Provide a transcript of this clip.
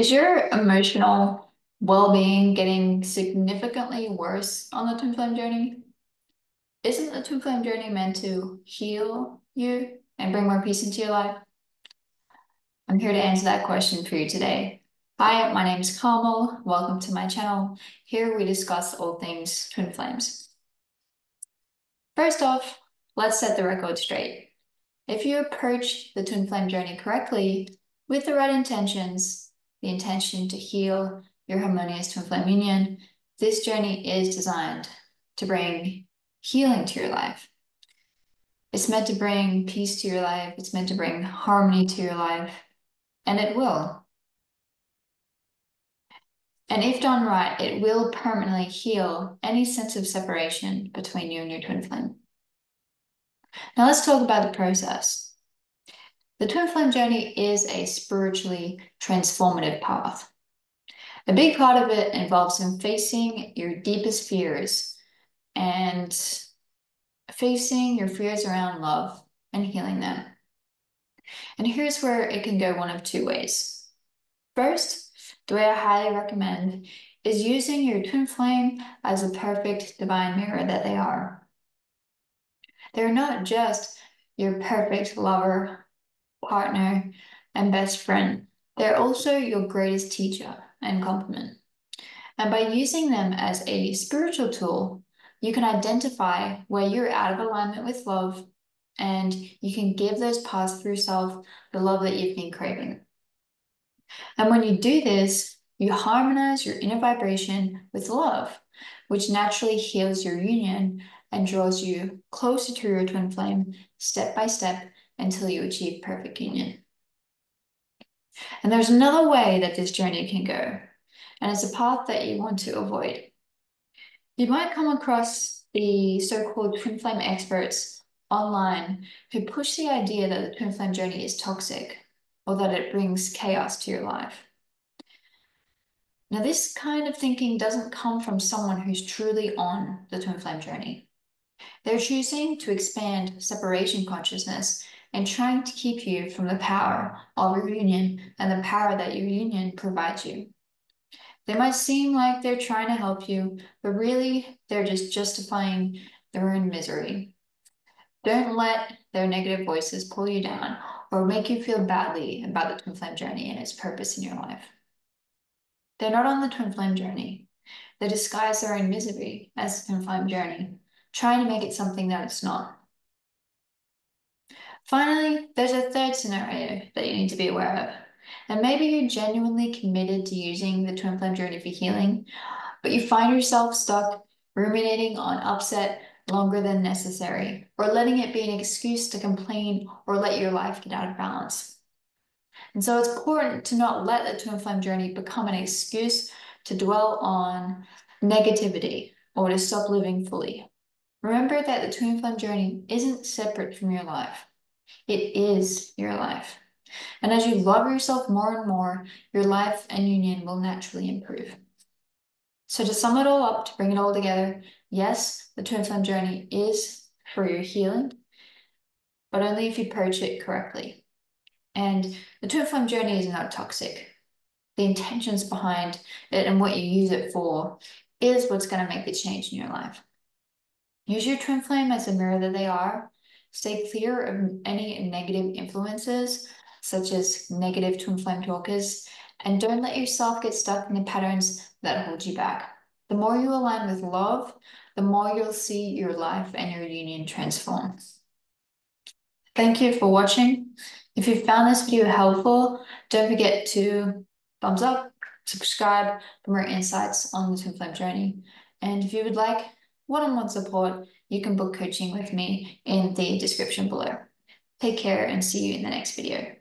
Is your emotional well-being getting significantly worse on the twin flame journey? Isn't the twin flame journey meant to heal you and bring more peace into your life? I'm here to answer that question for you today. Hi, my name is Carmel. Welcome to my channel. Here we discuss all things twin flames. First off, let's set the record straight. If you approach the twin flame journey correctly, with the right intentions, the intention to heal your harmonious twin flame union, this journey is designed to bring healing to your life. It's meant to bring peace to your life. It's meant to bring harmony to your life, and it will. And if done right, it will permanently heal any sense of separation between you and your twin flame. Now let's talk about the process. The twin flame journey is a spiritually transformative path. A big part of it involves in facing your deepest fears and facing your fears around love and healing them. And here's where it can go one of two ways. First, the way I highly recommend is using your twin flame as a perfect divine mirror that they are. They're not just your perfect lover partner, and best friend. They're also your greatest teacher and complement. And by using them as a spiritual tool, you can identify where you're out of alignment with love and you can give those paths through self the love that you've been craving. And when you do this, you harmonize your inner vibration with love, which naturally heals your union and draws you closer to your twin flame step by step until you achieve perfect union. And there's another way that this journey can go, and it's a path that you want to avoid. You might come across the so-called twin flame experts online who push the idea that the twin flame journey is toxic or that it brings chaos to your life. Now, this kind of thinking doesn't come from someone who's truly on the twin flame journey. They're choosing to expand separation consciousness and trying to keep you from the power of your union and the power that your union provides you. They might seem like they're trying to help you, but really they're just justifying their own misery. Don't let their negative voices pull you down or make you feel badly about the twin flame journey and its purpose in your life. They're not on the twin flame journey. They disguise their own misery as the twin flame journey, trying to make it something that it's not. Finally, there's a third scenario that you need to be aware of. And maybe you're genuinely committed to using the twin flame journey for healing, but you find yourself stuck ruminating on upset longer than necessary, or letting it be an excuse to complain or let your life get out of balance. And so it's important to not let the twin flame journey become an excuse to dwell on negativity or to stop living fully. Remember that the twin flame journey isn't separate from your life. It is your life. And as you love yourself more and more, your life and union will naturally improve. So to sum it all up, to bring it all together, yes, the twin flame journey is for your healing, but only if you approach it correctly. And the twin flame journey is not toxic. The intentions behind it and what you use it for is what's going to make the change in your life. Use your twin flame as a mirror that they are Stay clear of any negative influences, such as negative twin flame talkers, and don't let yourself get stuck in the patterns that hold you back. The more you align with love, the more you'll see your life and your union transform. Thank you for watching. If you found this video helpful, don't forget to thumbs up, subscribe for more insights on the twin flame journey. And if you would like one-on-one support, you can book coaching with me in the description below. Take care and see you in the next video.